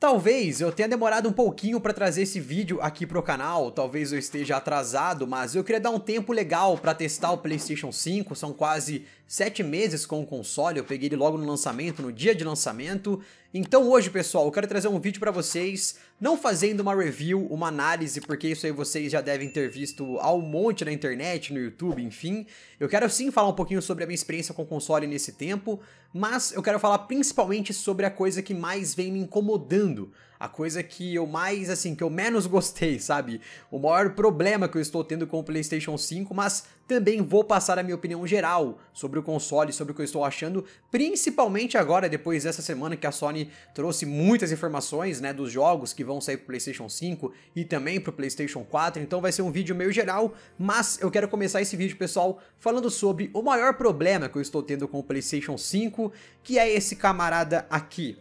Talvez eu tenha demorado um pouquinho para trazer esse vídeo aqui pro canal, talvez eu esteja atrasado, mas eu queria dar um tempo legal para testar o PlayStation 5, são quase 7 meses com o console, eu peguei ele logo no lançamento, no dia de lançamento. Então hoje, pessoal, eu quero trazer um vídeo para vocês, não fazendo uma review, uma análise, porque isso aí vocês já devem ter visto ao monte na internet, no YouTube, enfim. Eu quero sim falar um pouquinho sobre a minha experiência com o console nesse tempo, mas eu quero falar principalmente sobre a coisa que mais vem me incomodando, a coisa que eu mais, assim, que eu menos gostei, sabe? O maior problema que eu estou tendo com o PlayStation 5, mas também vou passar a minha opinião geral sobre o console, sobre o que eu estou achando, principalmente agora, depois dessa semana que a Sony trouxe muitas informações, né, dos jogos que vão sair pro PlayStation 5 e também pro PlayStation 4, então vai ser um vídeo meio geral, mas eu quero começar esse vídeo, pessoal, falando sobre o maior problema que eu estou tendo com o PlayStation 5, que é esse camarada aqui.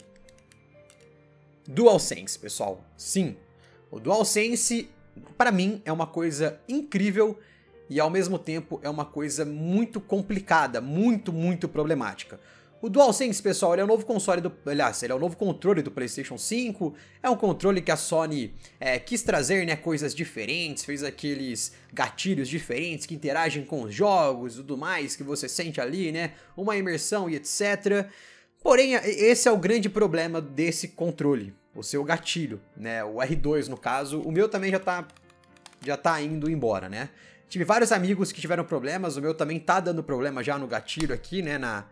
DualSense, pessoal. Sim, o DualSense, para mim, é uma coisa incrível e ao mesmo tempo é uma coisa muito complicada, muito, muito problemática. O DualSense, pessoal, ele é o novo console do. Aliás, ele é o novo controle do PlayStation 5. É um controle que a Sony é, quis trazer né, coisas diferentes, fez aqueles gatilhos diferentes que interagem com os jogos e tudo mais, que você sente ali, né? Uma imersão e etc. Porém, esse é o grande problema desse controle, o seu gatilho, né? O R2 no caso, o meu também já tá já tá indo embora, né? Tive vários amigos que tiveram problemas, o meu também tá dando problema já no gatilho aqui, né, na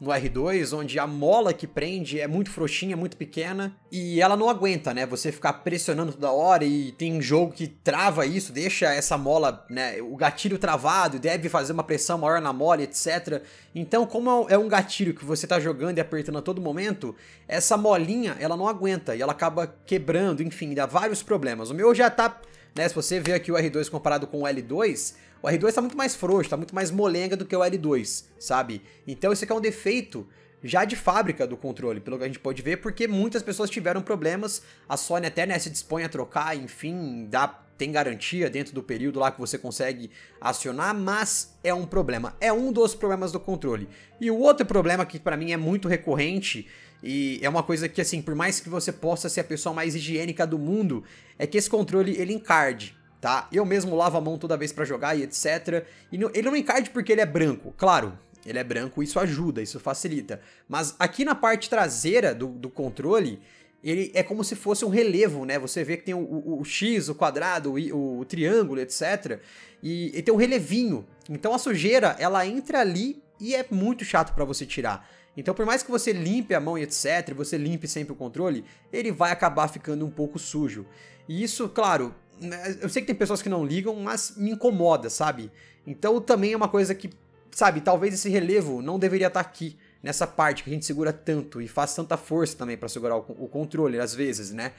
no R2, onde a mola que prende é muito frouxinha, muito pequena, e ela não aguenta, né? Você ficar pressionando toda hora e tem jogo que trava isso, deixa essa mola, né, o gatilho travado, deve fazer uma pressão maior na mola, etc. Então, como é um gatilho que você tá jogando e apertando a todo momento, essa molinha, ela não aguenta e ela acaba quebrando, enfim, dá vários problemas. O meu já tá, né, se você ver aqui o R2 comparado com o L2, o R2 tá muito mais frouxo, tá muito mais molenga do que o L2, sabe? Então isso aqui é um defeito já de fábrica do controle, pelo que a gente pode ver, porque muitas pessoas tiveram problemas, a Sony até né, se dispõe a trocar, enfim, dá, tem garantia dentro do período lá que você consegue acionar, mas é um problema, é um dos problemas do controle. E o outro problema que para mim é muito recorrente, e é uma coisa que assim, por mais que você possa ser a pessoa mais higiênica do mundo, é que esse controle ele encarde, tá? Eu mesmo lavo a mão toda vez para jogar e etc. E ele não encarde porque ele é branco, claro. Ele é branco, isso ajuda, isso facilita. Mas aqui na parte traseira do, do controle, ele é como se fosse um relevo, né? Você vê que tem o, o, o X, o quadrado, o, o triângulo, etc. E, e, tem um relevinho. Então a sujeira, ela entra ali e é muito chato para você tirar. Então por mais que você limpe a mão e etc, você limpe sempre o controle, ele vai acabar ficando um pouco sujo. E isso, claro, né, eu sei que tem pessoas que não ligam, mas me incomoda, sabe? Então também é uma coisa que, sabe, talvez esse relevo não deveria estar aqui, nessa parte que a gente segura tanto e faz tanta força também para segurar o, o, controle, às vezes, né?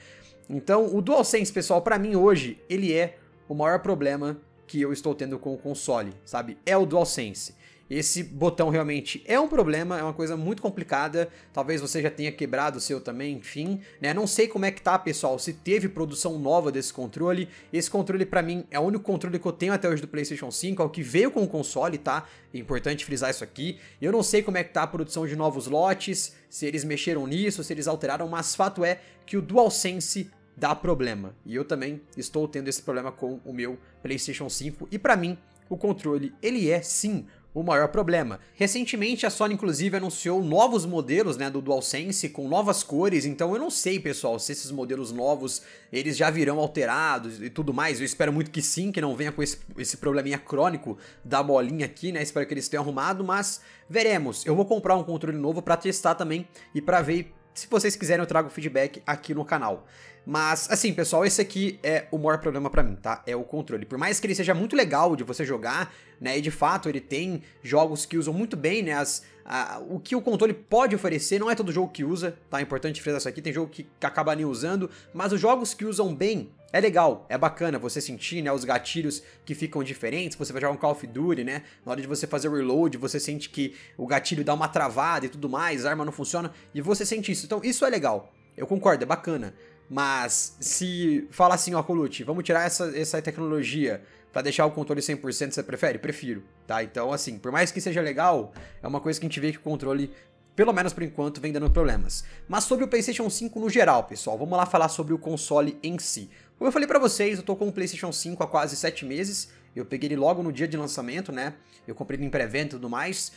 Então o DualSense, pessoal, para mim hoje, ele é o maior problema que eu estou tendo com o console, sabe? É o DualSense. Esse botão realmente é um problema, é uma coisa muito complicada. Talvez você já tenha quebrado o seu também, enfim, né? Não sei como é que tá, pessoal, se teve produção nova desse controle. Esse controle para mim é o único controle que eu tenho até hoje do PlayStation 5, é o que veio com o console, tá? É importante frisar isso aqui. Eu não sei como é que tá a produção de novos lotes, se eles mexeram nisso, se eles alteraram, mas fato é que o DualSense dá problema. E eu também estou tendo esse problema com o meu PlayStation 5 e para mim o controle ele é sim o maior problema. Recentemente a Sony inclusive anunciou novos modelos, né, do DualSense com novas cores, então eu não sei, pessoal, se esses modelos novos eles já virão alterados e tudo mais. Eu espero muito que sim, que não venha com esse, esse probleminha crônico da bolinha aqui, né? Espero que eles tenham arrumado, mas veremos. Eu vou comprar um controle novo para testar também e para ver se vocês quiserem, eu trago feedback aqui no canal. Mas, assim, pessoal, esse aqui é o maior problema para mim, tá? É o controle. Por mais que ele seja muito legal de você jogar, né? E de fato ele tem jogos que usam muito bem, né? As, a, o que o controle pode oferecer, não é todo jogo que usa, tá? É importante frisar isso aqui. Tem jogo que, acaba nem usando, mas os jogos que usam bem, é legal, é bacana você sentir, né, os gatilhos que ficam diferentes, você vai jogar um Call of Duty, né, na hora de você fazer o reload, você sente que o gatilho dá uma travada e tudo mais, a arma não funciona, e você sente isso, então isso é legal, eu concordo, é bacana, mas se falar assim, ó, Colucci, vamos tirar essa, essa tecnologia para deixar o controle 100%, você prefere? Prefiro, tá? Então, assim, por mais que seja legal, é uma coisa que a gente vê que o controle pelo menos por enquanto, vem dando problemas. Mas sobre o PlayStation 5 no geral, pessoal, vamos lá falar sobre o console em si. Como eu falei para vocês, eu tô com o PlayStation 5 há quase 7 meses. Eu peguei ele logo no dia de lançamento, né? Eu comprei ele em pré-venda e tudo mais.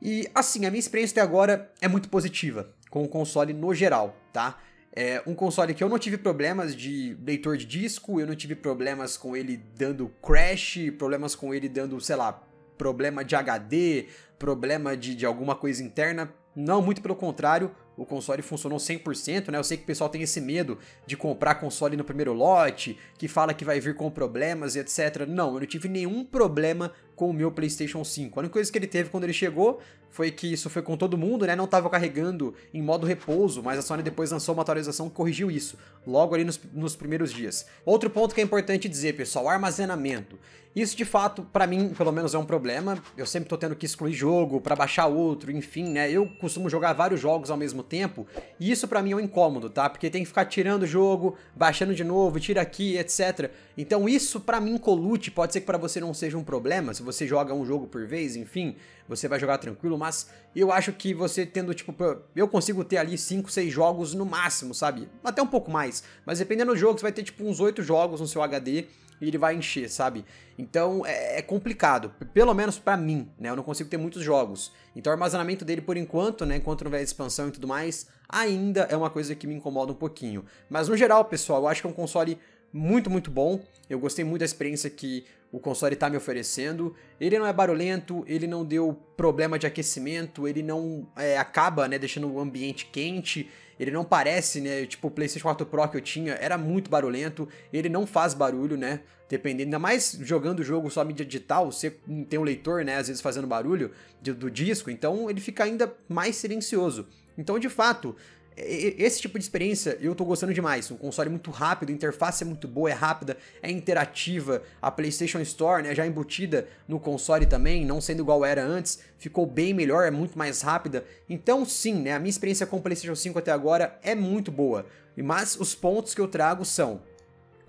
E assim, a minha experiência até agora é muito positiva com o console no geral, tá? É um console que eu não tive problemas de leitor de disco, eu não tive problemas com ele dando crash, problemas com ele dando, sei lá, problema de HD, problema de, de alguma coisa interna. Não, muito pelo contrário, o console funcionou 100%, né? Eu sei que o pessoal tem esse medo de comprar console no primeiro lote, que fala que vai vir com problemas e etc. Não, eu não tive nenhum problema com o meu PlayStation 5. A única coisa que ele teve quando ele chegou foi que isso foi com todo mundo, né? Não estava carregando em modo repouso, mas a Sony depois lançou uma atualização que corrigiu isso, logo ali nos, nos primeiros dias. Outro ponto que é importante dizer, pessoal, armazenamento. Isso de fato, para mim, pelo menos é um problema. Eu sempre tô tendo que excluir jogo para baixar outro, enfim, né? Eu costumo jogar vários jogos ao mesmo tempo, e isso para mim é um incômodo, tá? Porque tem que ficar tirando o jogo, baixando de novo, tira aqui, etc. Então isso para mim colute, pode ser que para você não seja um problema, se você joga um jogo por vez, enfim, você vai jogar tranquilo, mas eu acho que você tendo, tipo, eu consigo ter ali 5, 6 jogos no máximo, sabe? Até um pouco mais, mas dependendo do jogo, você vai ter tipo uns 8 jogos no seu HD e ele vai encher, sabe? Então é, é complicado, pelo menos para mim, né? Eu não consigo ter muitos jogos. Então o armazenamento dele por enquanto, né, enquanto não vier expansão e tudo mais, ainda é uma coisa que me incomoda um pouquinho. Mas no geral, pessoal, eu acho que é um console muito, muito bom. Eu gostei muito da experiência que o console está me oferecendo. Ele não é barulhento, ele não deu problema de aquecimento, ele não é, acaba né, deixando o ambiente quente, ele não parece, né? Tipo, o PlayStation 4 Pro que eu tinha era muito barulhento, ele não faz barulho, né? Dependendo, ainda mais jogando o jogo só mídia digital, você tem um leitor, né? Às vezes fazendo barulho do, do disco, então ele fica ainda mais silencioso. Então, de fato, esse tipo de experiência eu tô gostando demais. Um console muito rápido, a interface é muito boa, é rápida, é interativa. A PlayStation Store, né, já embutida no console também, não sendo igual era antes, ficou bem melhor, é muito mais rápida. Então, sim, né, a minha experiência com o PlayStation 5 até agora é muito boa. Mas os pontos que eu trago são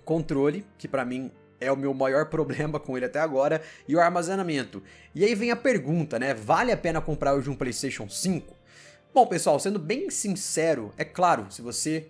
controle, que para mim é o meu maior problema com ele até agora, e o armazenamento. E aí vem a pergunta, né? Vale a pena comprar hoje um PlayStation 5? Bom, pessoal, sendo bem sincero, é claro, se você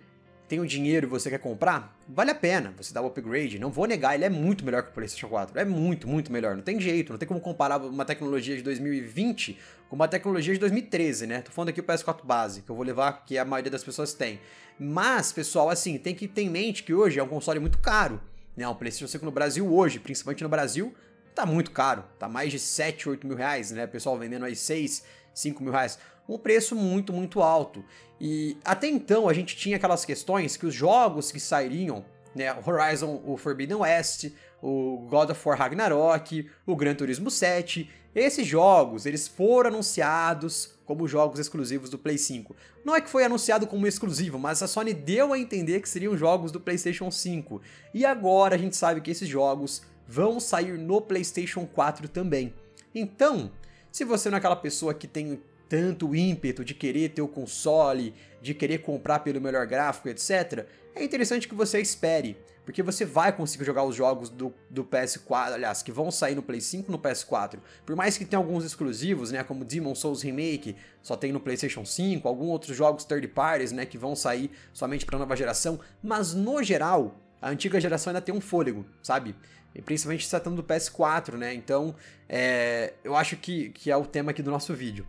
tem o dinheiro e você quer comprar, vale a pena você dar o upgrade. Não vou negar, ele é muito melhor que o PlayStation 4. É muito, muito melhor. Não tem jeito, não tem como comparar uma tecnologia de 2020 com uma tecnologia de 2013, né? Tô falando aqui o PS4 base, que eu vou levar, que a maioria das pessoas tem. Mas, pessoal, assim, tem que ter em mente que hoje é um console muito caro. Né? O PlayStation 5 no Brasil hoje, principalmente no Brasil, tá muito caro. Tá mais de 7, 8 mil reais, né? Pessoal vendendo aí 6, 5 mil reais um preço muito, muito alto. E até então a gente tinha aquelas questões que os jogos que sairiam, né, Horizon, o Forbidden West, o God of War Ragnarok, o Gran Turismo 7, esses jogos, eles foram anunciados como jogos exclusivos do Play 5. Não é que foi anunciado como exclusivo, mas a Sony deu a entender que seriam jogos do PlayStation 5. E agora a gente sabe que esses jogos vão sair no PlayStation 4 também. Então, se você não é aquela pessoa que tem tanto ímpeto de querer ter o console, de querer comprar pelo melhor gráfico, etc., é interessante que você espere, porque você vai conseguir jogar os jogos do, do PS4, aliás, que vão sair no Play 5 no PS4. Por mais que tenha alguns exclusivos, né, como Demon Souls Remake, só tem no PlayStation 5, alguns outros jogos third parties, né, que vão sair somente para nova geração, mas no geral, a antiga geração ainda tem um fôlego, sabe? E principalmente se tratando do PS4, né? Então, é, eu acho que, que é o tema aqui do nosso vídeo.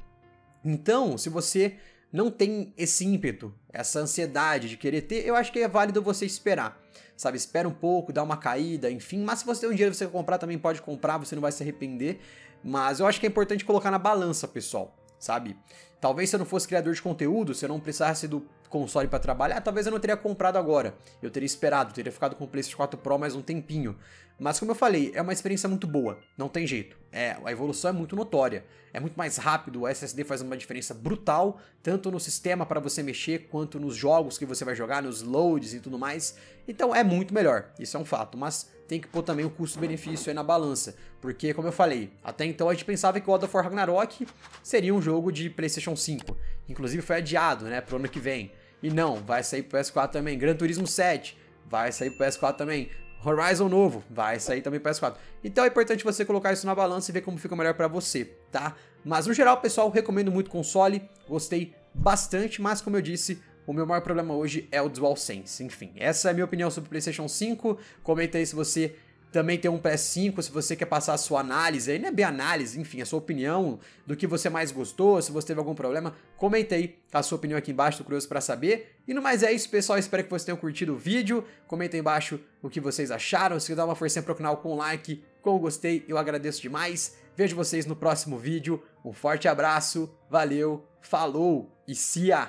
Então, se você não tem esse ímpeto, essa ansiedade de querer ter, eu acho que é válido você esperar. Sabe, espera um pouco, dá uma caída, enfim. Mas se você tem um dinheiro você comprar, também pode comprar, você não vai se arrepender. Mas eu acho que é importante colocar na balança, pessoal, sabe? Talvez se eu não fosse criador de conteúdo, se eu não precisasse do console para trabalhar, talvez eu não teria comprado agora. Eu teria esperado, teria ficado com o PlayStation 4 Pro mais um tempinho. Mas como eu falei, é uma experiência muito boa, não tem jeito. É, a evolução é muito notória. É muito mais rápido, o SSD faz uma diferença brutal, tanto no sistema para você mexer, quanto nos jogos que você vai jogar, nos loads e tudo mais. Então é muito melhor, isso é um fato, mas tem que pôr também o custo-benefício aí na balança, porque como eu falei, até então a gente pensava que o God of War Ragnarok seria um jogo de PlayStation 5. Inclusive foi adiado, né, pro ano que vem. E não, vai sair pro PS4 também. Gran Turismo 7 vai sair pro PS4 também. Horizon novo, vai sair também para PS4. Então é importante você colocar isso na balança e ver como fica melhor para você, tá? Mas no geral, pessoal, recomendo muito o console, gostei bastante, mas como eu disse, o meu maior problema hoje é o DualSense. Enfim, essa é a minha opinião sobre o PlayStation 5. Comenta aí se você também tem um PS5, se você quer passar a sua análise, aí não é bem análise, enfim, a sua opinião do que você mais gostou, se você teve algum problema, comenta aí a sua opinião aqui embaixo, tô curioso para saber. E no mais é isso, pessoal, espero que vocês tenham curtido o vídeo, comenta aí embaixo o que vocês acharam, se quiser dar uma forcinha pro canal com like, com gostei, eu agradeço demais. Vejo vocês no próximo vídeo, um forte abraço, valeu, falou e cia!